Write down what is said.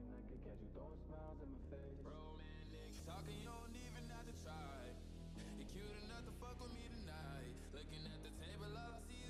hoping I could catch you throwing smiles in my face. Romantic talking, you don't even have to try. You're cute enough to fuck with me tonight. Looking at the table, all I see is